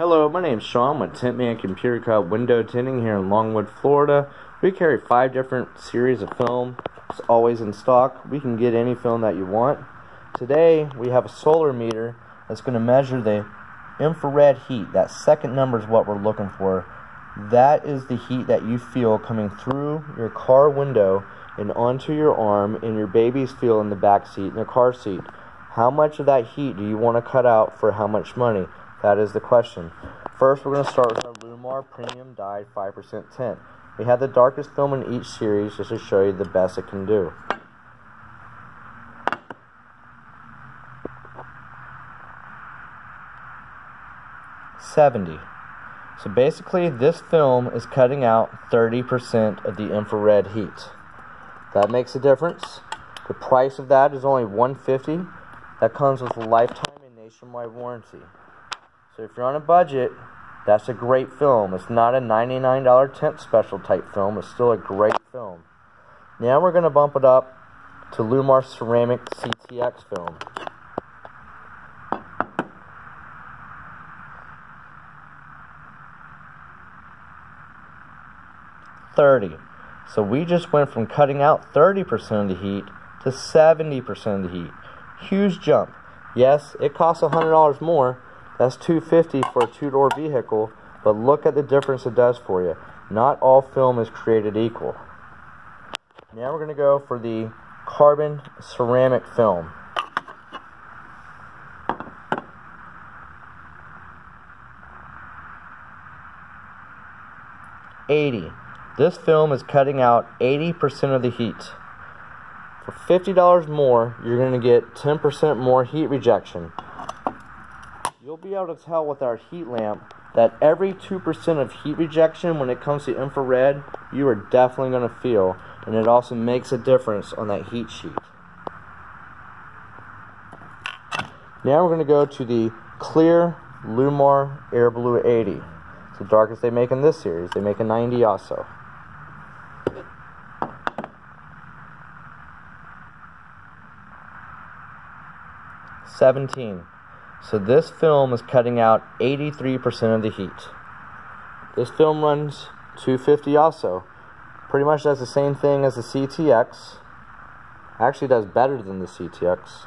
Hello, my name is Sean with Tintman Computer Cut Window Tinting here in Longwood, Florida. We carry five different series of film. It's always in stock. We can get any film that you want. Today, we have a solar meter that's going to measure the infrared heat. That second number is what we're looking for. That is the heat that you feel coming through your car window and onto your arm and your babies feel in the back seat in the car seat. How much of that heat do you want to cut out for how much money? That is the question. First, we're going to start with our Llumar Premium Dyed 5% tint. We have the darkest film in each series just to show you the best it can do. Seventy. So basically, this film is cutting out 30% of the infrared heat. That makes a difference. The price of that is only 150. That comes with a lifetime and nationwide warranty. So if you're on a budget, that's a great film. It's not a $99 tint special type film. It's still a great film. Now we're going to bump it up to Llumar Ceramic CTX film. Thirty. So we just went from cutting out 30% of the heat to 70% of the heat. Huge jump. Yes, it costs $100 more, that's 250 for a two-door vehicle, but look at the difference it does for you. Not all film is created equal. Now we're going to go for the carbon ceramic film. Eighty. This film is cutting out 80% of the heat. For $50 more, you're going to get 10% more heat rejection you'll be able to tell with our heat lamp that every 2% of heat rejection when it comes to infrared, you are definitely going to feel, and it also makes a difference on that heat sheet. Now we're going to go to the clear Llumar Air Blue 80. It's the darkest they make in this series. They make a 90 also. Seventeen. So this film is cutting out 83% of the heat. This film runs 250 also. Pretty much does the same thing as the CTX. Actually does better than the CTX.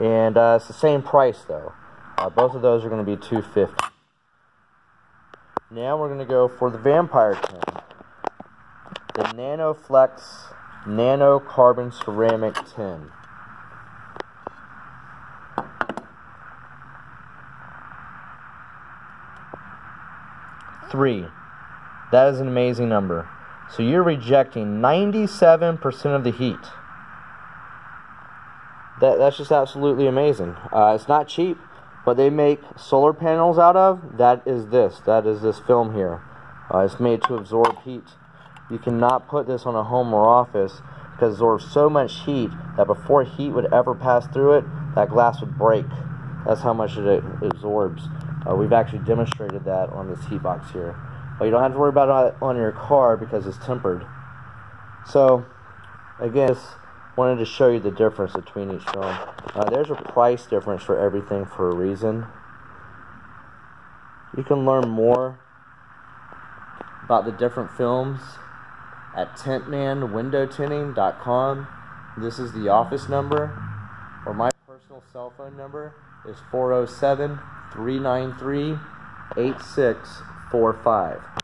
And uh, it's the same price though. Uh, both of those are going to be 250. Now we're going to go for the Vampire tin. The NanoFlex Nano Carbon Ceramic Tin. Three. That is an amazing number. So you're rejecting 97% of the heat. That, that's just absolutely amazing. Uh, it's not cheap, but they make solar panels out of. That is this. That is this film here. Uh, it's made to absorb heat. You cannot put this on a home or office because it absorbs so much heat that before heat would ever pass through it, that glass would break. That's how much it absorbs. Uh, we've actually demonstrated that on this heat box here. But you don't have to worry about it on your car because it's tempered. So, again, just wanted to show you the difference between each film. Uh, there's a price difference for everything for a reason. You can learn more about the different films at tintmanwindowtinting.com. This is the office number, or my cell phone number is 407 393 8645.